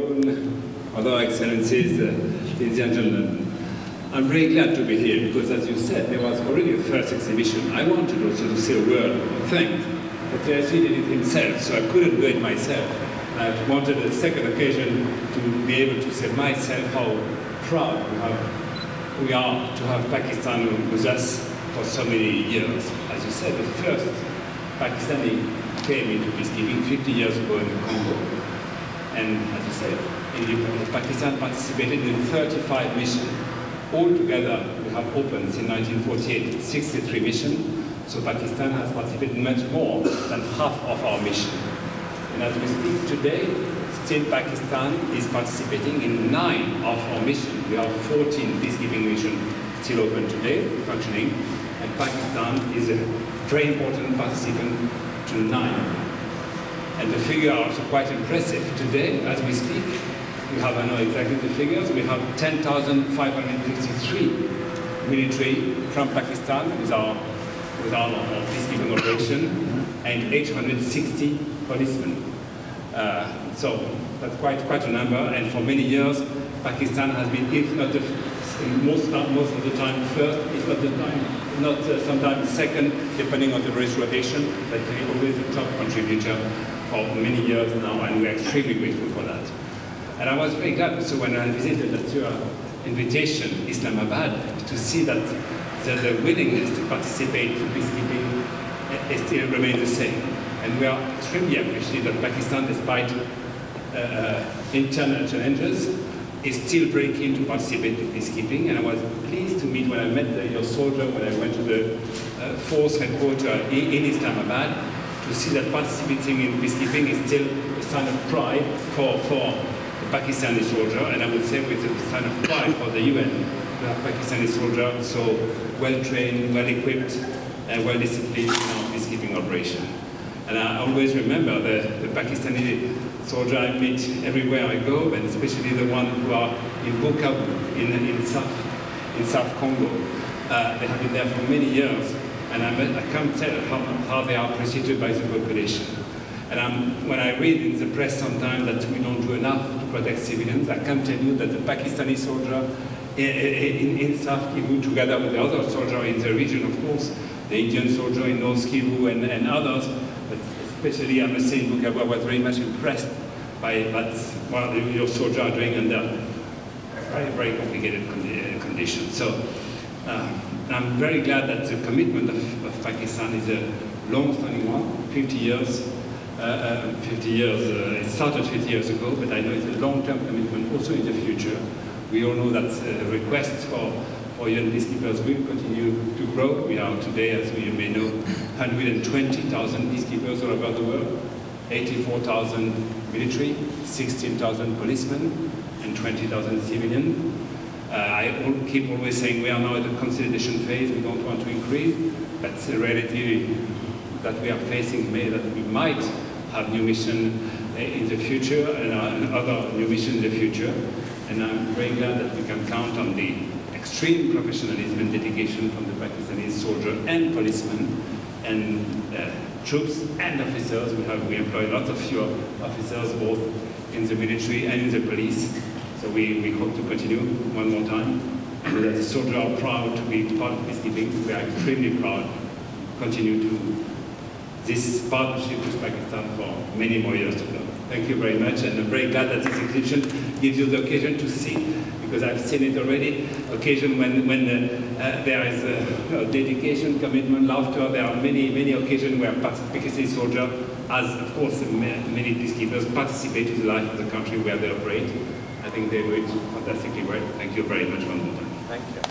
Other Excellencies, uh, ladies and gentlemen, I'm very glad to be here because, as you said, there was already a first exhibition. I wanted also to say a word of thanks, but he actually did it himself, so I couldn't do it myself. I wanted a second occasion to be able to say myself how proud we, have, we are to have Pakistan with us for so many years. As you said, the first Pakistani came into peacekeeping 50 years ago in the Congo. And as you said, Pakistan participated in 35 missions. Altogether, we have opened since 1948 63 missions. So Pakistan has participated much more than half of our mission. And as we speak today, still Pakistan is participating in nine of our missions. We have 14 peacekeeping missions still open today, functioning, and Pakistan is a very important participant to nine. And the figures are quite impressive. Today, as we speak, we have, I know exactly the figures, we have 10,553 military from Pakistan with our, with our, peacekeeping operation and 860 policemen. Uh, so that's quite, quite a number, and for many years, Pakistan has been, if not the, most, most of the time, first, if not the time, not uh, sometimes second, depending on the race rotation, but always a top contributor for many years now, and we're extremely grateful for that. And I was very glad so when I visited at your invitation, Islamabad, to see that the, the willingness to participate in peacekeeping still remains the same. And we are extremely appreciative that Pakistan, despite uh, uh, internal challenges, is still very keen to participate in peacekeeping. And I was pleased to meet when I met the, your soldier when I went to the uh, force headquarters in, in Islamabad to see that participating in peacekeeping is still a sign of pride for, for the Pakistani soldier, and I would say with a sign of pride for the UN to Pakistani soldiers so well trained, well equipped, and well disciplined in our peacekeeping operation. And I always remember the, the Pakistani soldier I meet everywhere I go, and especially the one who are in Bukavu, in, in, South, in South Congo. Uh, they have been there for many years, and I, I can't tell how, how they are appreciated by the population. And I'm, when I read in the press sometimes that we don't do enough to protect civilians, I can tell you that the Pakistani soldier in, in, in South Kivu, together with the other soldier in the region, of course, the Indian soldier in North Kivu and, and others, but especially I must say I was very much impressed by what, what your soldiers are doing under very, very complicated conditions. So um, uh, I'm very glad that the commitment of, of Pakistan is a long-standing one, 50 years, uh, 50 years, uh, it started 50 years ago, but I know it's a long-term commitment also in the future. We all know that uh, requests for, for peacekeepers will continue to grow. We are today, as we may know, 120,000 peacekeepers all over the world, 84,000 military, 16,000 policemen, and 20,000 civilians. Keep always saying we are now at the consolidation phase, we don't want to increase, but the reality that we are facing may that we might have new mission in the future and, uh, other new mission in the future. And I'm very glad that we can count on the extreme professionalism and dedication from the Pakistani soldier and policemen and uh, troops and officers. We have we employ lots of your officers both in the military and in the police. So we, we hope to continue one more time. The soldiers are proud to be part of this peacekeeping. We are extremely proud to continue to this partnership with Pakistan for many more years to come. Thank you very much, and I'm very glad that this exhibition gives you the occasion to see, because I've seen it already, occasion when, when uh, uh, there is a dedication, commitment, laughter, there are many, many occasions where Pakistani soldiers, as of course many peacekeepers, participate in the life of the country where they operate. I think they do it fantastically well. Thank you very much one more time. Thank you.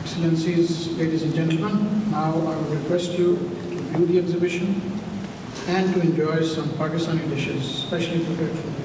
Excellencies, ladies and gentlemen, now I will request you to view the exhibition and to enjoy some Pakistani dishes, specially prepared for